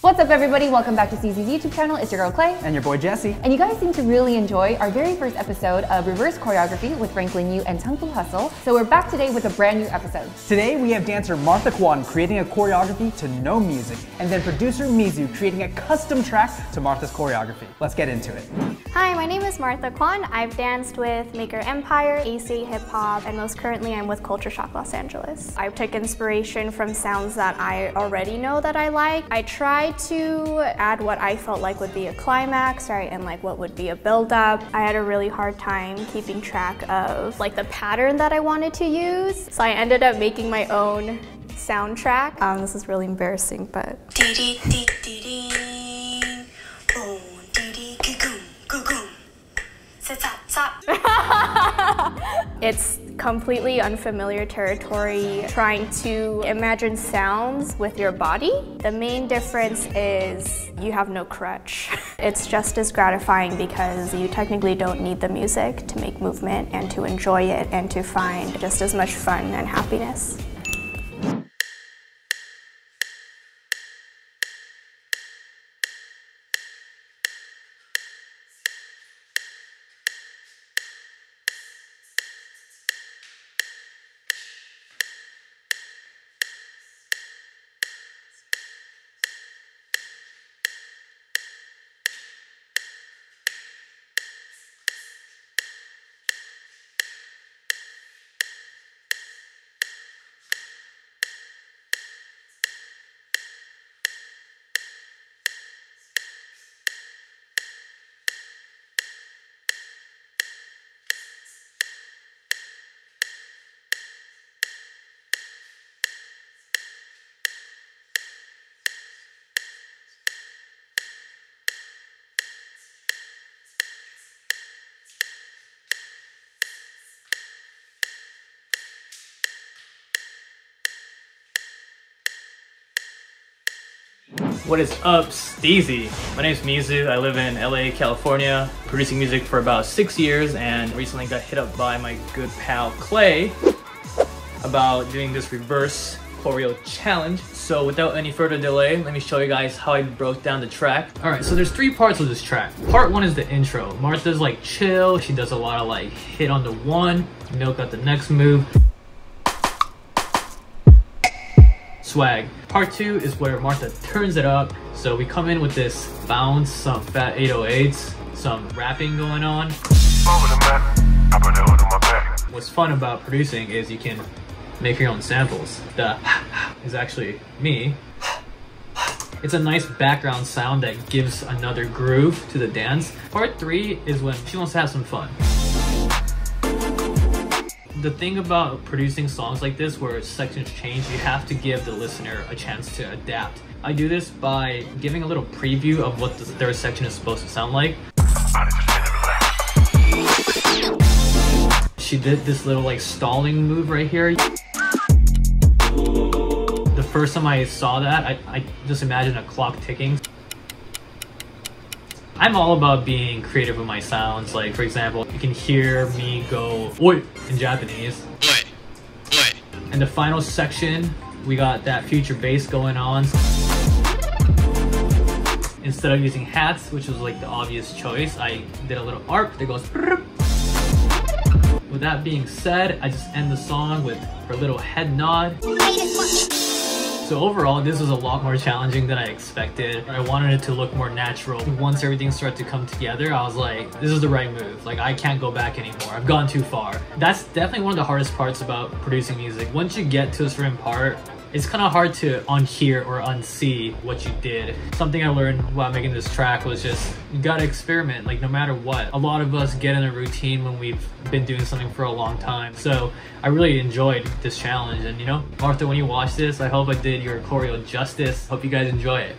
What's up everybody? Welcome back to Steezy's YouTube channel. It's your girl Clay. And your boy Jesse. And you guys seem to really enjoy our very first episode of Reverse Choreography with Franklin Yu and Tung Fu Hustle. So we're back today with a brand new episode. Today we have dancer Martha Kwon creating a choreography to no music, and then producer Mizu creating a custom track to Martha's choreography. Let's get into it. Hi, my name is Martha Kwon. I've danced with Maker Empire, AC Hip Hop, and most currently I'm with Culture Shock Los Angeles. I took inspiration from sounds that I already know that I like. I tried to add what I felt like would be a climax, right, and like what would be a build up. I had a really hard time keeping track of like the pattern that I wanted to use. So I ended up making my own soundtrack. Um, this is really embarrassing, but. It's completely unfamiliar territory trying to imagine sounds with your body. The main difference is you have no crutch. It's just as gratifying because you technically don't need the music to make movement and to enjoy it and to find just as much fun and happiness. What is up, Steezy? My name is Mizu. I live in LA, California, producing music for about six years and recently got hit up by my good pal Clay about doing this reverse choreo challenge. So without any further delay, let me show you guys how I broke down the track. Alright, so there's three parts of this track. Part one is the intro. Martha's like chill, she does a lot of like hit on the one, milk got the next move. Swag. Part two is where Martha turns it up. So we come in with this bounce, some fat 808s, some rapping going on. What's fun about producing is you can make your own samples. The is actually me. It's a nice background sound that gives another groove to the dance. Part three is when she wants to have some fun the thing about producing songs like this where sections change, you have to give the listener a chance to adapt. I do this by giving a little preview of what the third section is supposed to sound like. She did this little like stalling move right here. The first time I saw that, I, I just imagined a clock ticking. I'm all about being creative with my sounds. Like, for example, you can hear me go oi in Japanese. Oi, oi. And the final section, we got that future bass going on. Instead of using hats, which was like the obvious choice, I did a little arp that goes. With that being said, I just end the song with her little head nod. So overall, this was a lot more challenging than I expected. I wanted it to look more natural. Once everything started to come together, I was like, this is the right move. Like, I can't go back anymore. I've gone too far. That's definitely one of the hardest parts about producing music. Once you get to a certain part, it's kind of hard to unhear or unsee what you did. Something I learned while making this track was just, you gotta experiment, like no matter what. A lot of us get in a routine when we've been doing something for a long time. So I really enjoyed this challenge. And you know, Martha, when you watch this, I hope I did your choreo justice. Hope you guys enjoy it.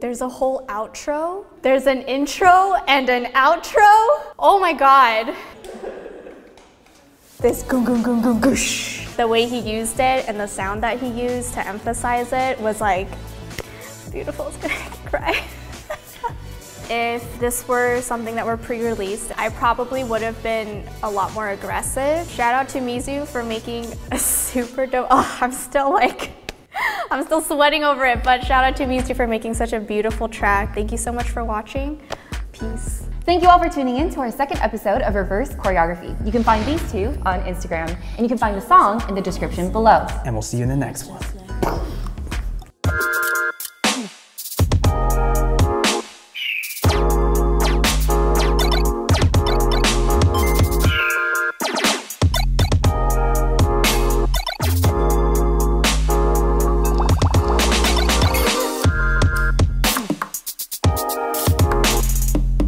There's a whole outro. There's an intro and an outro. Oh my god. This goom goom goom goom goosh. The way he used it and the sound that he used to emphasize it was like beautiful. It's gonna make me cry. if this were something that were pre-released, I probably would have been a lot more aggressive. Shout out to Mizu for making a super dope. Oh, I'm still like. I'm still sweating over it, but shout out to Mizu for making such a beautiful track. Thank you so much for watching. Peace. Thank you all for tuning in to our second episode of Reverse Choreography. You can find these two on Instagram, and you can find the song in the description below. And we'll see you in the next one.